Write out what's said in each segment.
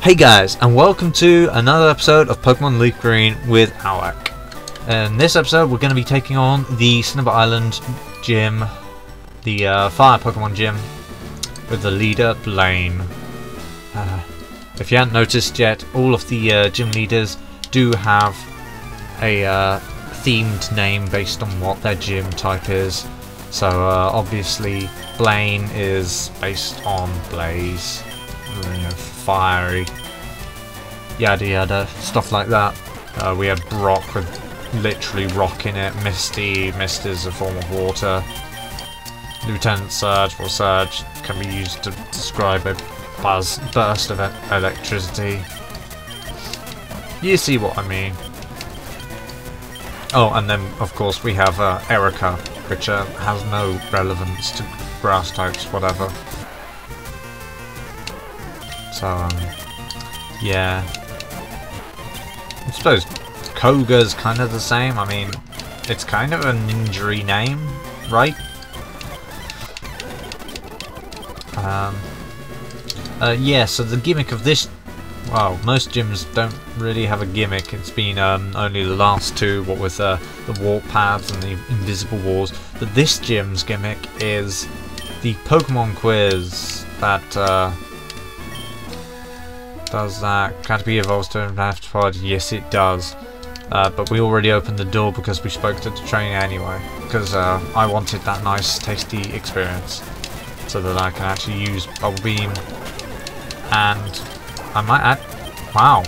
Hey guys, and welcome to another episode of Pokemon Leaf Green with Awec. In this episode, we're going to be taking on the Cinnabar Island gym, the uh, Fire Pokemon gym, with the leader Blaine. Uh, if you haven't noticed yet, all of the uh, gym leaders do have a uh, themed name based on what their gym type is. So uh, obviously, Blaine is based on Blaze, fiery, yada yada, stuff like that. Uh, we had Brock with literally rock in it, Misty, Mist is a form of water. Lieutenant Surge, or Surge, can be used to describe a buzz burst of electricity. You see what I mean. Oh, and then of course we have uh, Erika, which uh, has no relevance to grass types, whatever. So, um, yeah. I suppose Koga's kind of the same. I mean, it's kind of a injury name, right? Um, uh, yeah, so the gimmick of this... Well, most gyms don't really have a gimmick. It's been um, only the last two, what with uh, the warp paths and the invisible walls. But this gym's gimmick is the Pokemon quiz that... Uh, does that Caterpie evolves to Metapod? Yes, it does. Uh, but we already opened the door because we spoke to the trainer anyway. Because uh, I wanted that nice, tasty experience. So that I can actually use Bubble Beam. And I might add... Wow.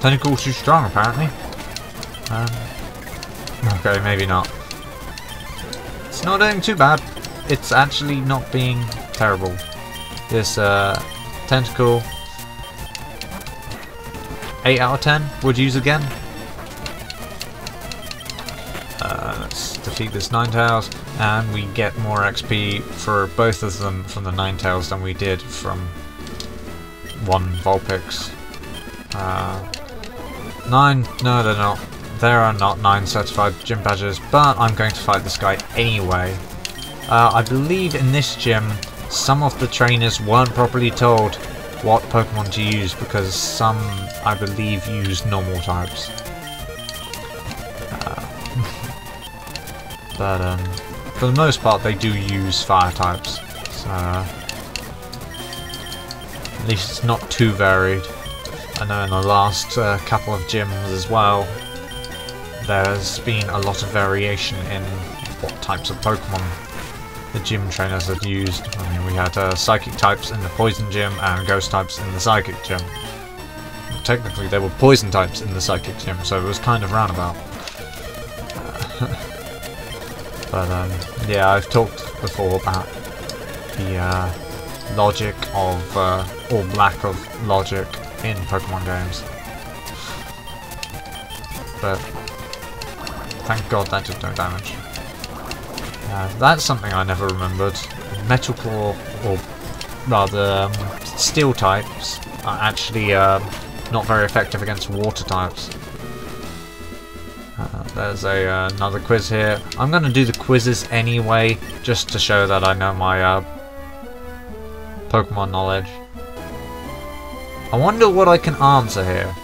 Tentacool too strong, apparently. Um, okay, maybe not. It's not doing too bad. It's actually not being terrible. This uh, Tentacool 8 out of 10 would use again. Uh, let's defeat this Ninetales, and we get more XP for both of them from the Ninetales than we did from one Vulpix. Uh, nine, no they're not. There are not nine certified gym badges, but I'm going to fight this guy anyway. Uh, I believe in this gym, some of the trainers weren't properly told what Pokemon to use because some, I believe, use normal types. Uh, but um, for the most part, they do use fire types. So at least it's not too varied. I know in the last uh, couple of gyms as well, there's been a lot of variation in what types of Pokemon the gym trainers had used. I mean, we had uh, psychic types in the poison gym and ghost types in the psychic gym. Technically, they were poison types in the psychic gym, so it was kind of roundabout. but um, yeah, I've talked before about the uh, logic of, uh, or lack of logic in Pokemon games. But thank God that did no damage. Uh, that's something I never remembered. Metal core, or rather um, steel types, are actually uh, not very effective against water types. Uh, there's a uh, another quiz here. I'm going to do the quizzes anyway, just to show that I know my uh, Pokemon knowledge. I wonder what I can answer here.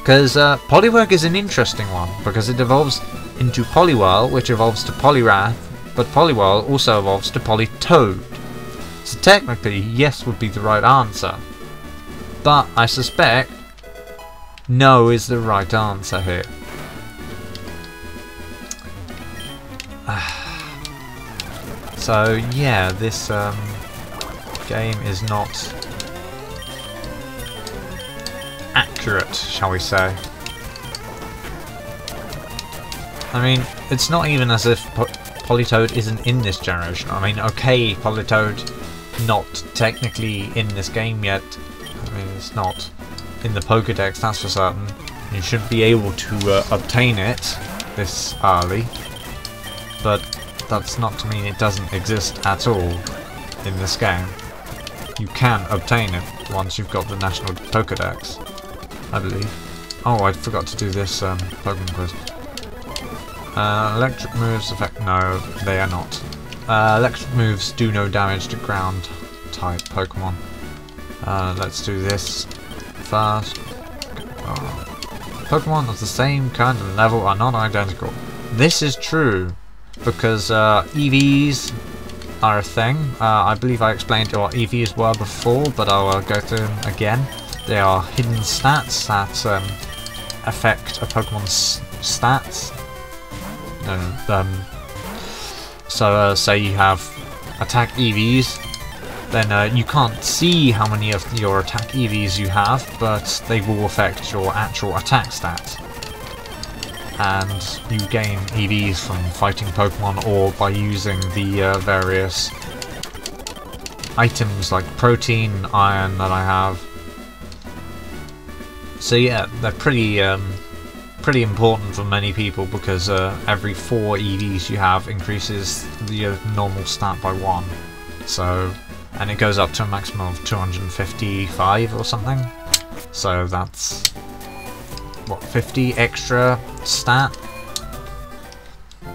Because uh, Poliwag is an interesting one, because it evolves into Poliwhirl, which evolves to Poliwrath, but Poliwhirl also evolves to Politoed. So technically, yes would be the right answer. But I suspect no is the right answer here. so yeah, this um, game is not accurate, shall we say. I mean, it's not even as if po Politoed isn't in this generation. I mean, okay, Politoed not technically in this game yet. I mean, it's not in the Pokedex, that's for certain. You should be able to uh, obtain it this early. But that's not to mean it doesn't exist at all in this game. You can obtain it once you've got the National Pokedex, I believe. Oh, I forgot to do this um, Pokemon quiz. Uh, electric moves affect... No, they are not. Uh, electric moves do no damage to ground type Pokemon. Uh, let's do this first. Oh. Pokemon of the same kind and level are not identical. This is true because uh, EVs are a thing. Uh, I believe I explained what EVs were before, but I'll uh, go through them again. They are hidden stats that um, affect a Pokemon's stats. Um, so, uh, say you have attack EVs, then uh, you can't see how many of your attack EVs you have, but they will affect your actual attack stat. And you gain EVs from fighting Pokemon or by using the uh, various items like protein, iron that I have. So yeah, they're pretty um, pretty important for many people because uh, every four EVs you have increases uh, normal stat by one. So and it goes up to a maximum of 255 or something. So that's what 50 extra stat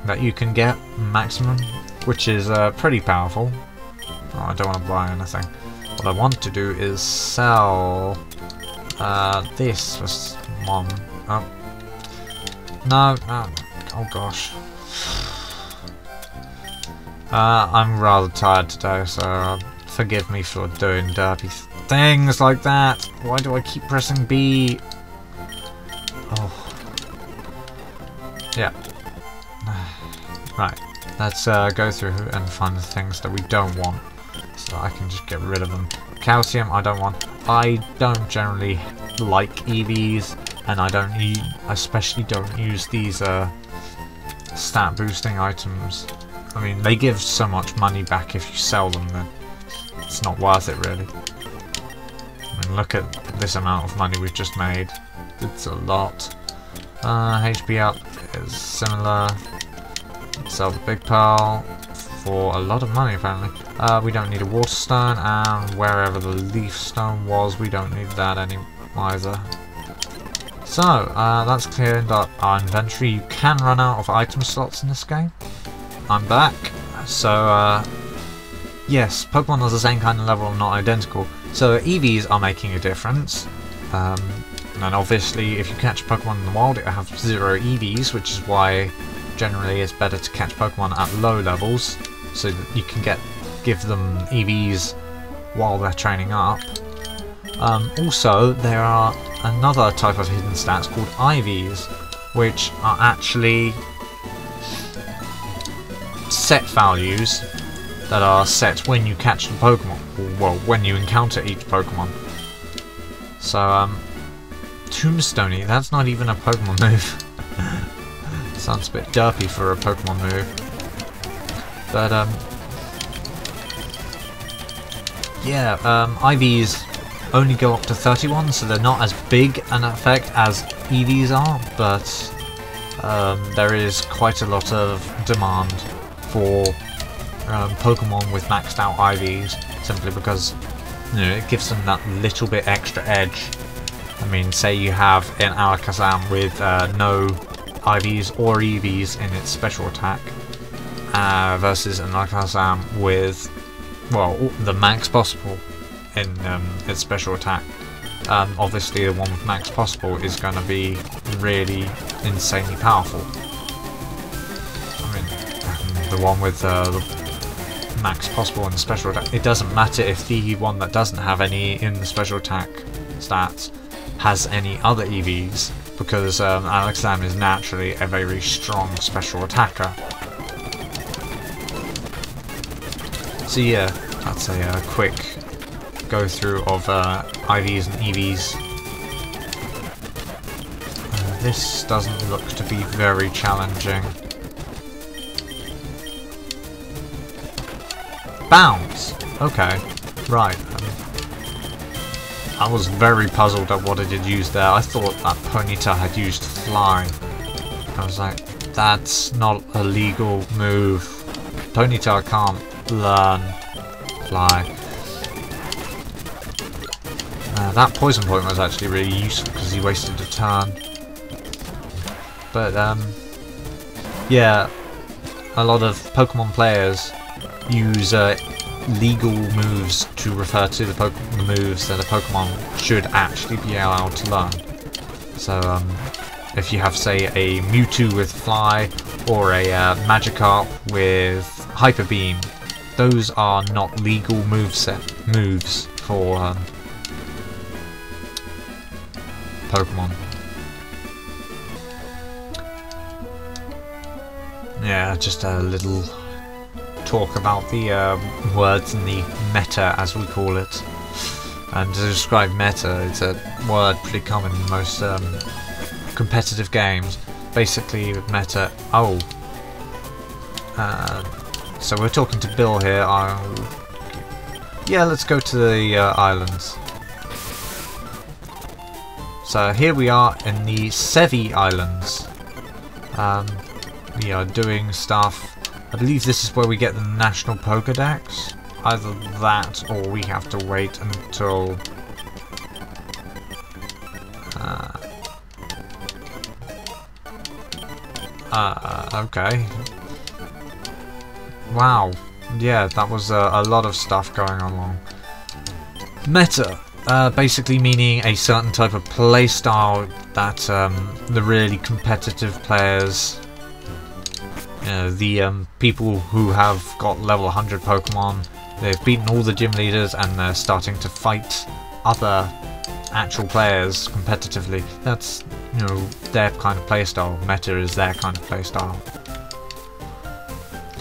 that you can get maximum, which is uh, pretty powerful. Oh, I don't want to buy anything. What I want to do is sell uh, this one. Oh. No, no, oh gosh. Uh, I'm rather tired today, so forgive me for doing dirty things like that. Why do I keep pressing B? Oh. Yeah. Right. Let's uh, go through and find the things that we don't want. So I can just get rid of them. Calcium, I don't want. I don't generally like EVs, and I don't especially don't use these uh, stat boosting items. I mean, they give so much money back if you sell them, then it's not worth it really. I mean, look at this amount of money we've just made. It's a lot. Uh, HP up is similar. Sell the big pearl for a lot of money apparently. Uh, we don't need a water stone and wherever the leaf stone was we don't need that any either. So, uh, that's cleared up our inventory. You can run out of item slots in this game. I'm back. So, uh, yes, Pokemon is the same kind of level, not identical. So EVs are making a difference. Um, and obviously, if you catch Pokemon in the wild, it will have zero EVs, which is why generally it's better to catch Pokemon at low levels, so that you can get give them EVs while they're training up. Um, also, there are another type of hidden stats called IVs, which are actually set values that are set when you catch the Pokemon, well, when you encounter each Pokemon. So, um, Tombstone, that's not even a Pokemon move. Sounds a bit derpy for a Pokemon move. But, um, yeah, um, IVs only go up to 31, so they're not as big an effect as EVs are, but um, there is quite a lot of demand for um, Pokemon with maxed out IVs simply because you know, it gives them that little bit extra edge. I mean, say you have an Alakazam with uh, no IVs or EVs in its special attack uh, versus an Alakazam with, well, the max possible in um, its special attack. Um, obviously the one with max possible is going to be really insanely powerful. I mean, the one with uh, the max possible in the special attack. It doesn't matter if the one that doesn't have any in the special attack stats has any other EVs, because um, Alakazam is naturally a very strong special attacker. So yeah, that's a uh, quick go through of uh, IVs and EVs. Uh, this doesn't look to be very challenging. Bounce! Okay, right. Um, I was very puzzled at what it had used there. I thought that Ponyta had used Fly. I was like, that's not a legal move. Ponyta can't learn Fly. Uh, that poison point was actually really useful because he wasted a turn. But, um, yeah, a lot of Pokemon players use uh, legal moves to refer to the, the moves that a Pokemon should actually be allowed to learn. So, um, if you have, say, a Mewtwo with Fly or a uh, Magikarp with Hyper Beam, those are not legal moveset moves for um, Pokemon. Yeah, just a little talk about the um, words in the meta, as we call it. And to describe meta, it's a word pretty common in most um, competitive games. Basically, meta. Oh. Uh, so we're talking to Bill here. I'll, yeah, let's go to the uh, islands. So here we are in the Sevii Islands. Um, we are doing stuff. I believe this is where we get the National Pokedex. Either that or we have to wait until... Uh, uh, okay. Wow. Yeah, that was a lot of stuff going along. Meta. Uh, basically meaning a certain type of playstyle that um, the really competitive players uh, the um, people who have got level 100 Pokemon, they've beaten all the gym leaders and they're starting to fight other actual players competitively. That's, you know, their kind of playstyle. Meta is their kind of playstyle.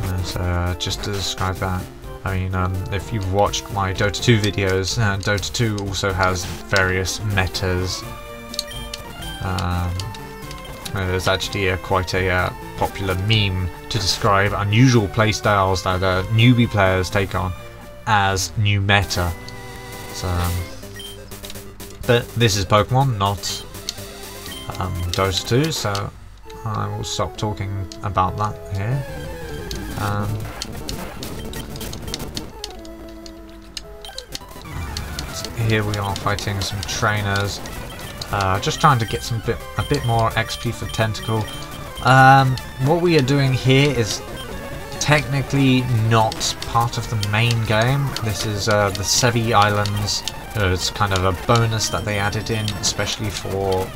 Uh, so, uh, just to describe that. I mean, um, if you've watched my Dota 2 videos, uh, Dota 2 also has various metas. Um, there's actually a, quite a uh, popular meme to describe unusual playstyles that uh, newbie players take on as new meta. So, um, but this is Pokemon, not um, Dota 2, so I will stop talking about that here. Um, here we are fighting some trainers. Uh, just trying to get some bit a bit more XP for Tentacool. Um, what we are doing here is technically not part of the main game. This is uh, the Sevii Islands. Uh, it's kind of a bonus that they added in, especially for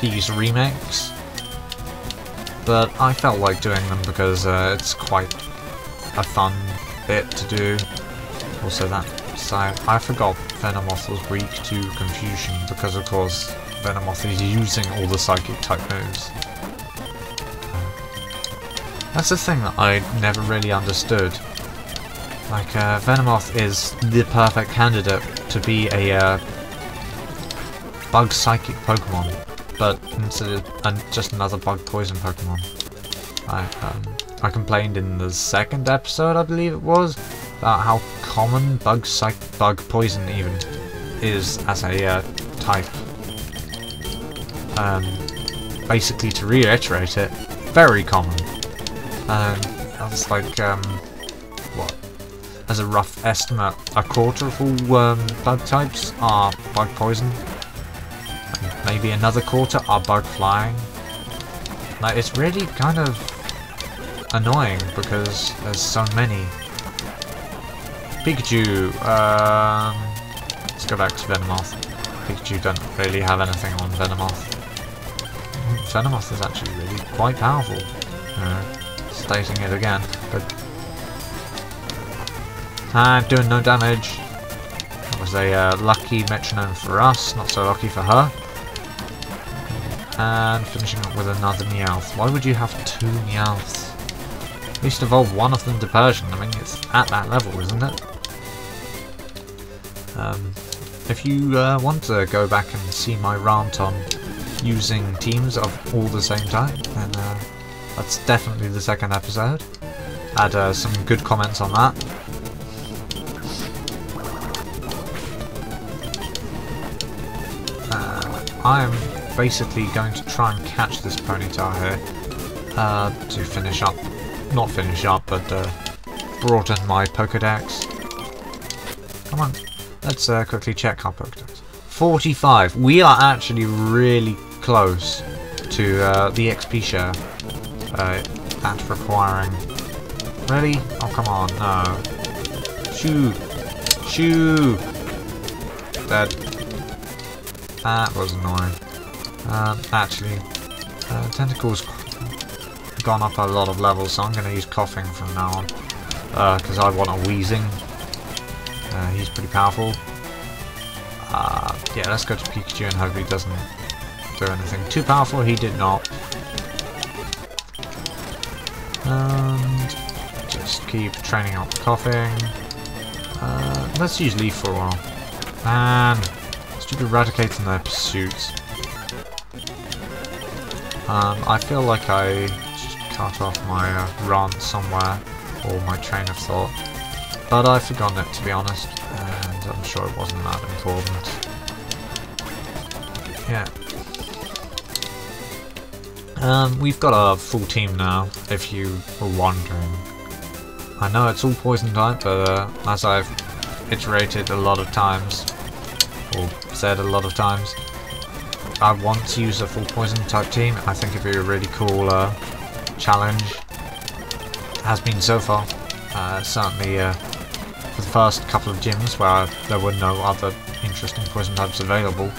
these remakes. But I felt like doing them because uh, it's quite a fun bit to do. Also that side, I forgot Venomoth was weak to Confusion because of course Venomoth is using all the Psychic type moves. That's the thing that I never really understood. Like, uh, Venomoth is the perfect candidate to be a uh, bug psychic Pokemon, but instead of uh, just another bug poison Pokemon. I, um, I complained in the second episode, I believe it was, about how common bug psych bug poison even is as a uh, type. Um, basically, to reiterate it, very common. Um, that's like, um, what? As a rough estimate, a quarter of all um, bug types are bug poison. Maybe another quarter are bug flying. Like, it's really kind of annoying because there's so many. Pikachu, um, let's go back to Venomoth. Pikachu don't really have anything on Venomoth. Venomoth is actually really quite powerful. Uh, stating it again, but I'm doing no damage. That was a uh, lucky metronome for us, not so lucky for her. And finishing up with another Meowth. Why would you have two Meowths? At least evolve one of them to Persian. I mean, it's at that level, isn't it? Um, if you uh, want to go back and see my rant on using teams of all the same type, then uh, that's definitely the second episode. Had uh, some good comments on that. Uh, I am basically going to try and catch this Ponyta here uh, to finish up, not finish up, but uh, broaden my Pokedex. Come on, let's uh, quickly check our Pokedex. 45. We are actually really close to uh, the XP share uh, that's requiring... Really? Oh, come on, no. Shoo! Shoo! Dead. That was annoying. Um, actually, uh, Tentacool's gone up a lot of levels, so I'm going to use Koffing from now on. Because uh, I want a Weezing. Uh, he's pretty powerful. Uh, yeah, let's go to Pikachu and hope he doesn't do anything too powerful. He did not. And just keep training up Koffing. Uh, let's use Leaf for a while. Man, stupid Eradicator in their pursuits. Um, I feel like I just cut off my uh, run somewhere, or my train of thought. But I've forgotten it, to be honest, and I'm sure it wasn't that important. Yeah. Um, we've got a full team now, if you were wondering. I know it's all poison type, but uh, as I've iterated a lot of times, or said a lot of times, I want to use a full poison type team. I think it'd be a really cool uh, challenge. Has been so far. Uh, certainly uh, for the first couple of gyms where there were no other interesting poison types available.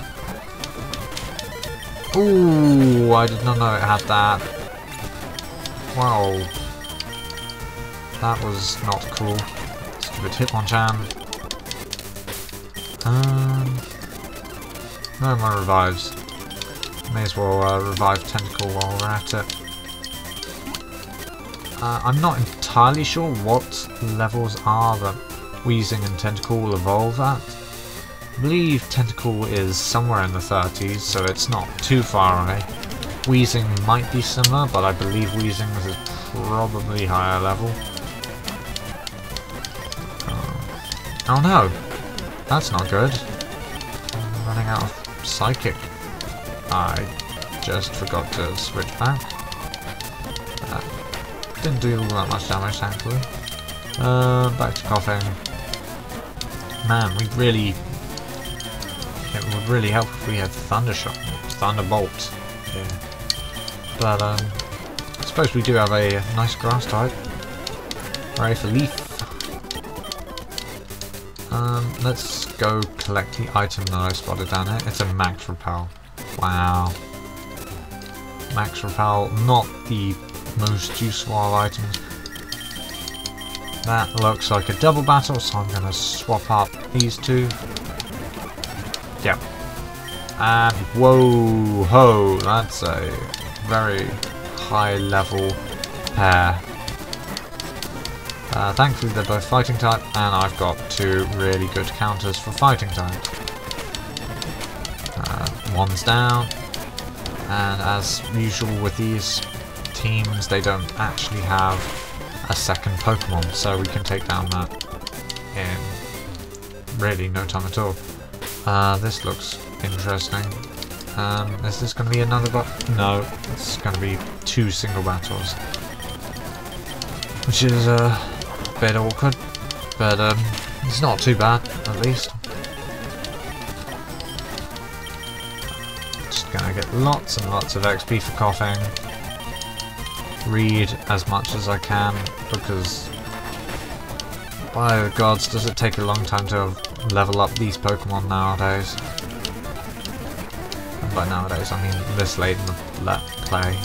Ooh, I did not know it had that. Wow. That was not cool. Let's give Stupid Hitmonchan. Um, no more revives. May as well uh, revive Tentacool while we're at it. Uh, I'm not entirely sure what levels are that Weezing and Tentacool will evolve at. I believe Tentacool is somewhere in the 30s, so it's not too far away. Weezing might be similar, but I believe Weezing is probably higher level. Uh, oh no! That's not good. I'm running out of Psychic. I just forgot to switch back. Uh, didn't do that much damage, thankfully. Uh, back to Koffing. Man, we really... It would really help if we had Thundershock, Thunderbolt. Yeah. But, um, I suppose we do have a nice grass type. Ready for Leaf. Um, let's go collect the item that I spotted down there. It's a Max Repel. Wow. Max Repel, not the most useful of items. That looks like a double battle, so I'm going to swap up these two. Yep. And whoa, ho, that's a very high level pair. Uh, thankfully they're both fighting type, and I've got two really good counters for fighting type. Uh, one's down, and as usual with these teams, they don't actually have a second Pokemon, so we can take down that in really no time at all. Uh, this looks interesting. Um, is this going to be another battle? No, it's going to be two single battles. Which is uh, a bit awkward, but um, it's not too bad, at least. Just going to get lots and lots of XP for Koffing. Read as much as I can, because by the gods does it take a long time to level up these Pokemon nowadays. And by nowadays I mean this late in the let play.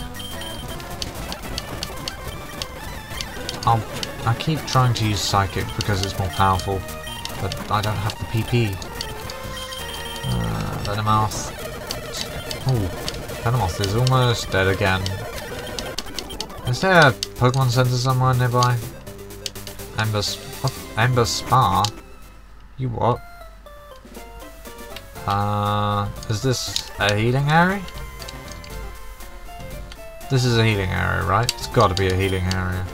I'll, I keep trying to use Psychic because it's more powerful, but I don't have the PP. Uh, Venomoth. Oh, Venomoth is almost dead again. Is there a Pokemon Center somewhere nearby? Ember, what? Ember Spa? You what? Uh, is this a healing area? This is a healing area, right? It's got to be a healing area.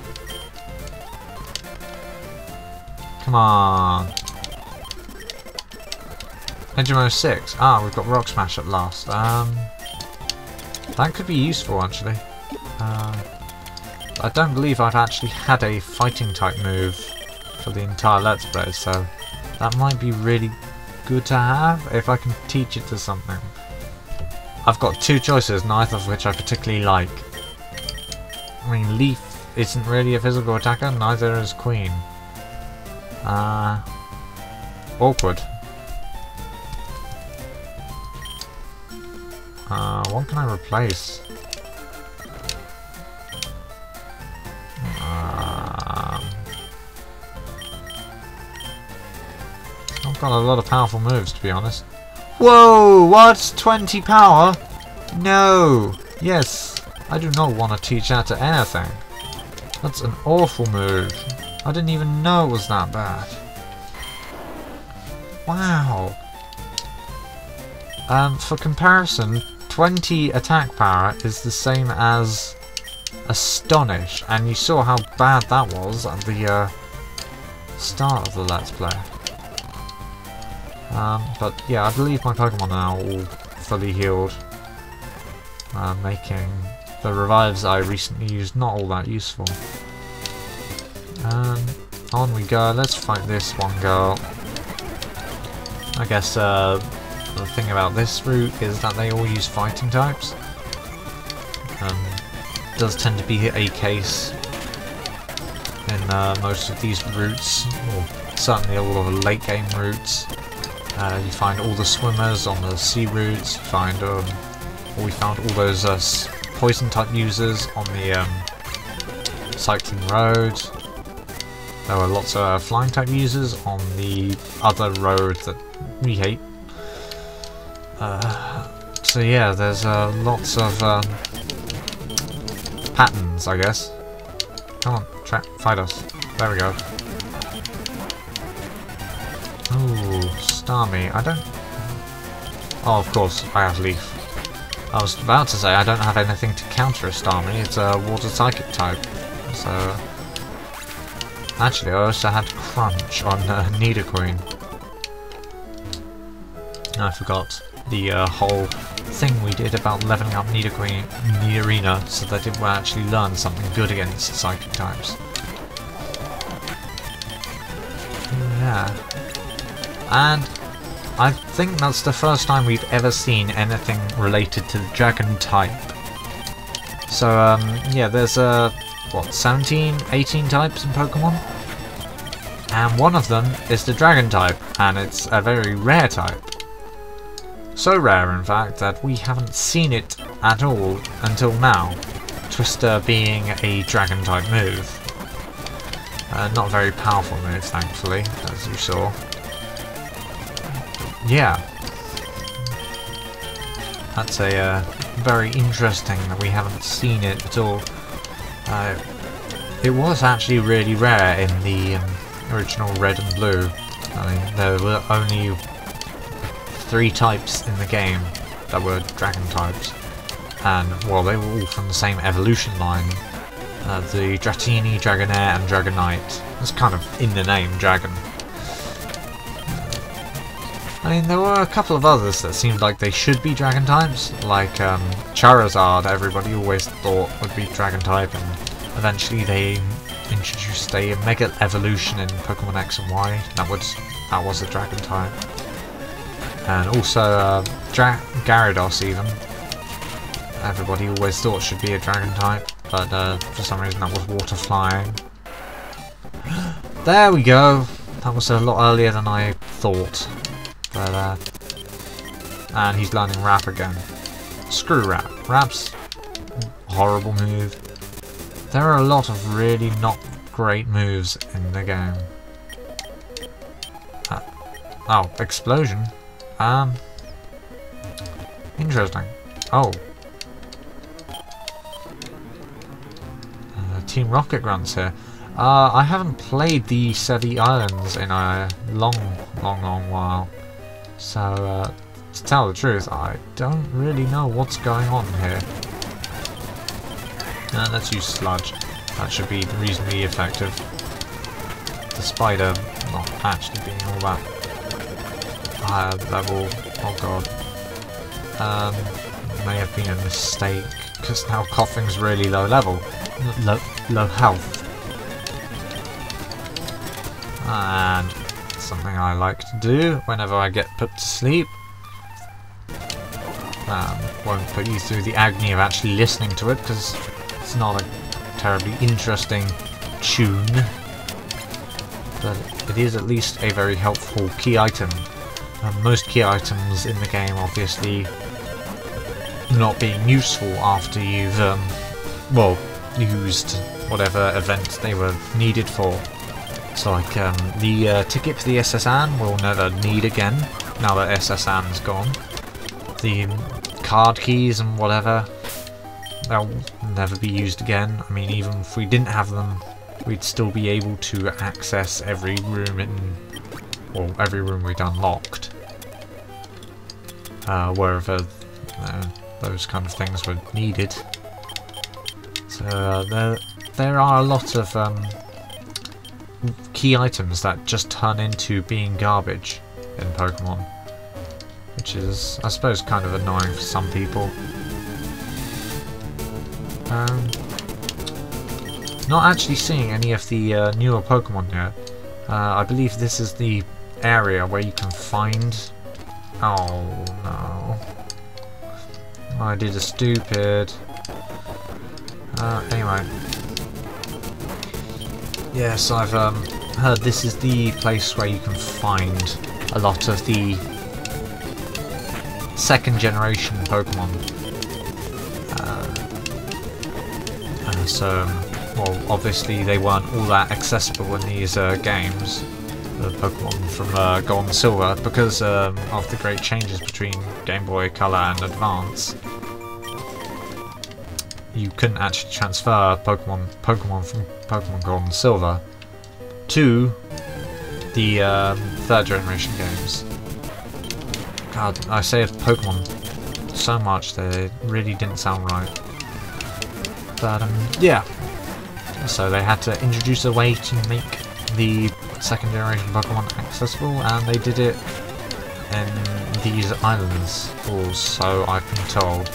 Come on. HM06. Ah, we've got Rock Smash at last. Um, that could be useful, actually. Uh, I don't believe I've actually had a fighting type move for the entire Let's Play, so that might be really good to have if I can teach it to something. I've got two choices, neither of which I particularly like. I mean, Leaf isn't really a physical attacker, neither is Queen. Uh, awkward. Uh, what can I replace? Got a lot of powerful moves, to be honest. Whoa! What? 20 power? No! Yes! I do not want to teach that to anything. That's an awful move. I didn't even know it was that bad. Wow. Um, for comparison, 20 attack power is the same as Astonish, and you saw how bad that was at the uh, start of the Let's Play. Um, but yeah, I believe my Pokemon are all fully healed, uh, making the revives I recently used not all that useful. Um, on we go, let's fight this one girl. I guess uh, the thing about this route is that they all use fighting types. Um, does tend to be a case in uh, most of these routes, or certainly a lot of late game routes. Uh, you find all the swimmers on the sea routes, you find, um, we found all those uh, poison type users on the um, cycling road. There were lots of uh, flying type users on the other road that we hate. Uh, so yeah, there's uh, lots of um, patterns, I guess. Come on, try fight us. There we go. Starmie. I don't... Oh, of course, I have Leaf. I was about to say I don't have anything to counter a Starmie. It's a Water Psychic type. So... Actually, I also had Crunch on uh, Nidoqueen. I forgot the uh, whole thing we did about leveling up Nidoqueen Nidorina so that it will actually learn something good against psychic types. Yeah. And I think that's the first time we've ever seen anything related to the dragon type. So, um, yeah, there's, uh, what, 17, 18 types in Pokemon? And one of them is the dragon type, and it's a very rare type. So rare, in fact, that we haven't seen it at all until now. Twister being a dragon-type move. Uh, not a very powerful move, thankfully, as you saw. Yeah. That's a uh, very interesting that we haven't seen it at all. Uh, it was actually really rare in the um, original Red and Blue. I mean, there were only three types in the game that were dragon types. And, well, they were all from the same evolution line. Uh, the Dratini, Dragonair, and Dragonite. It's kind of in the name, Dragon. I mean, there were a couple of others that seemed like they should be Dragon types, like um, Charizard, everybody always thought would be Dragon type, and eventually they introduced a Mega Evolution in Pokemon X and Y. That was that was a Dragon type and also uh, Dra Gyarados even. Everybody always thought should be a dragon type, but uh, for some reason that was water flying. there we go! That was a lot earlier than I thought. But, uh, and he's learning Wrap again. Screw Wrap. Wrap's horrible move. There are a lot of really not great moves in the game. Uh, oh, Explosion. Um, interesting. Oh. Uh, Team Rocket Grunts here. Uh, I haven't played the Sevii Islands in a long, long, long while. So, uh, to tell the truth, I don't really know what's going on here. Uh, let's use Sludge. That should be reasonably effective. The spider not actually being all that higher level. Oh god. Um, may have been a mistake, because now Koffing's really low level. Low, low health. And something I like to do whenever I get put to sleep. Um, won't put you through the agony of actually listening to it, because it's not a terribly interesting tune. but it is at least a very helpful key item. Um, most key items in the game obviously not being useful after you've, um, well, used whatever event they were needed for. Like um, the uh, ticket for the SS Anne we'll never need again now that SS Anne's gone. The card keys and whatever, they'll never be used again. I mean even if we didn't have them, we'd still be able to access every room in, well every room we'd unlocked. Uh, wherever uh, those kind of things were needed. So uh, there, there are a lot of um, key items that just turn into being garbage in Pokemon. Which is, I suppose, kind of annoying for some people. Um, not actually seeing any of the uh, newer Pokemon yet. Uh, I believe this is the area where you can find... Oh no. I did a stupid. Uh, anyway. Yes, I've um, heard this is the place where you can find a lot of the second generation Pokemon. Uh, uh, so, well, obviously they weren't all that accessible in these uh, games, the Pokemon from uh, Gold and Silver, because um, of the great changes between Game Boy Color and Advance you couldn't actually transfer Pokemon Pokemon from Pokemon Gold and Silver to the um, third generation games. God, I say Pokemon so much that it really didn't sound right. But um, yeah, so they had to introduce a way to make the second generation Pokemon accessible, and they did it in these islands, or so I've been told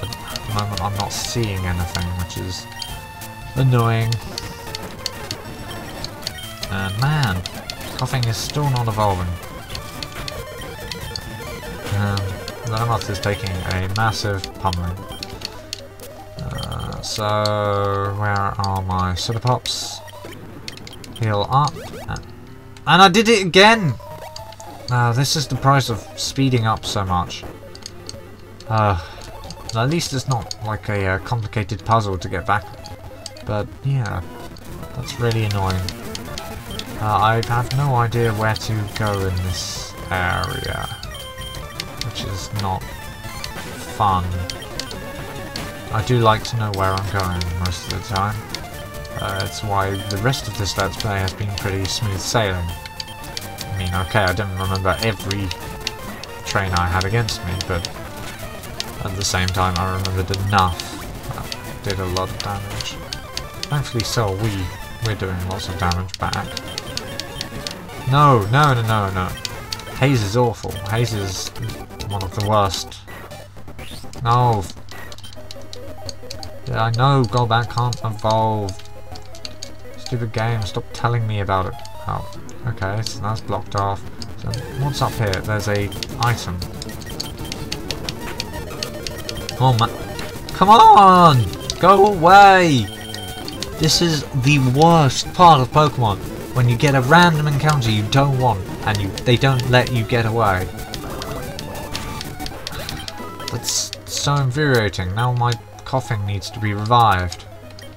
But at the moment I'm not seeing anything, which is annoying. And man, Koffing is still not evolving. Um, is taking a massive pummeling. Uh, so, where are my Soda Pops? Heal up. And I did it again! Uh, this is the price of speeding up so much. Uh, at least it's not like a uh, complicated puzzle to get back. But yeah, that's really annoying. Uh, I have no idea where to go in this area, which is not fun. I do like to know where I'm going most of the time. Uh, that's why the rest of this Let's Play has been pretty smooth sailing. I mean, okay, I don't remember every train I had against me, but at the same time, I remembered enough that did a lot of damage. Thankfully so we, we're doing lots of damage back. No, no, no, no, no. Haze is awful. Haze is one of the worst. No. Yeah, I know Golbat can't evolve. Stupid game, stop telling me about it. Oh, okay, so that's blocked off. So what's up here? There's a item. Oh my... Come on! Go away! This is the worst part of Pokemon. When you get a random encounter you don't want, and you they don't let you get away. That's so infuriating. Now my Koffing needs to be revived.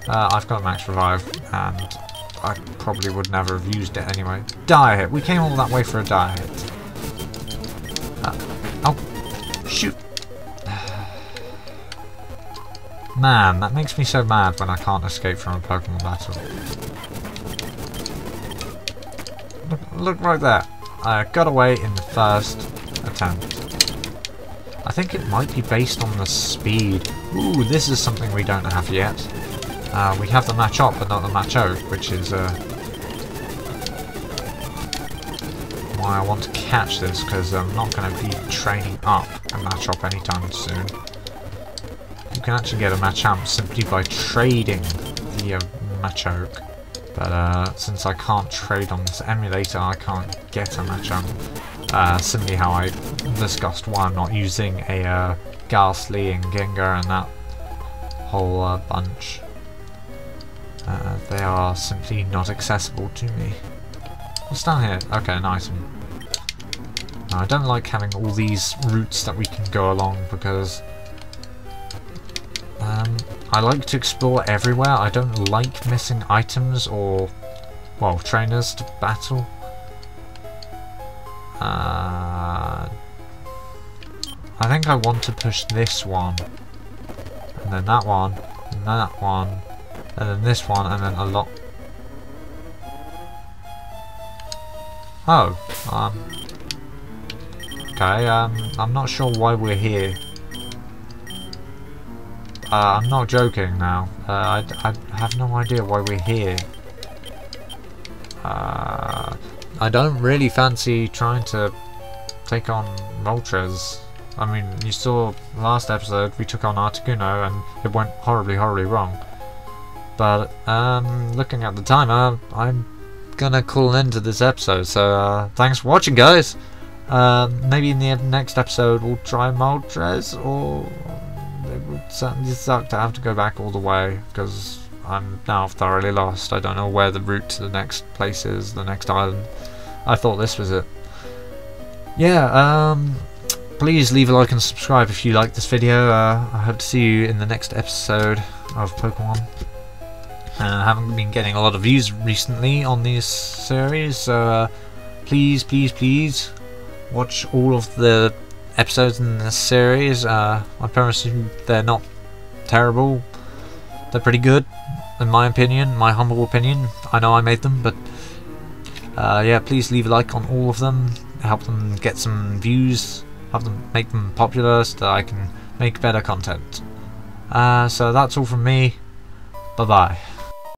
Uh, I've got max revive, and I probably would never have used it anyway. Dire Hit. We came all that way for a Dire Hit. Uh, oh, shoot. Man, that makes me so mad when I can't escape from a Pokemon battle. Look, look right there. I got away in the first attempt. I think it might be based on the speed. Ooh, this is something we don't have yet. Uh, we have the Machop, but not the Machoke, which is uh, why I want to catch this, because I'm not going to be training up a Machop anytime soon. You can actually get a match Machamp simply by trading the uh, Machoke. But uh, since I can't trade on this emulator, I can't get a Machamp. Uh, simply how I discussed why I'm not using a uh, Gastly and Gengar and that whole uh, bunch. Uh, they are simply not accessible to me. What's down here? Okay, nice. I don't like having all these routes that we can go along because I like to explore everywhere. I don't like missing items or, well, trainers to battle. Uh, I think I want to push this one, and then that one, and that one, and then this one, and then a lot. Oh, um, okay, um, I'm not sure why we're here. Uh, I'm not joking now. Uh, I, I have no idea why we're here. Uh, I don't really fancy trying to take on Moltres. I mean, you saw last episode we took on Articuno and it went horribly, horribly wrong. But, um, looking at the timer, I'm gonna call an end to this episode, so, uh, thanks for watching, guys! Uh, maybe in the next episode we'll try Moltres, or certainly suck to have to go back all the way, because I'm now thoroughly lost. I don't know where the route to the next place is, the next island. I thought this was it. Yeah, um, please leave a like and subscribe if you like this video. Uh, I hope to see you in the next episode of Pokemon. Uh, I haven't been getting a lot of views recently on this series, so uh, please, please, please watch all of the episodes in this series. Uh, I promise you they're not terrible. They're pretty good, in my opinion, my humble opinion. I know I made them, but uh, yeah, please leave a like on all of them. Help them get some views. Help them make them popular so that I can make better content. Uh, so that's all from me. Bye bye.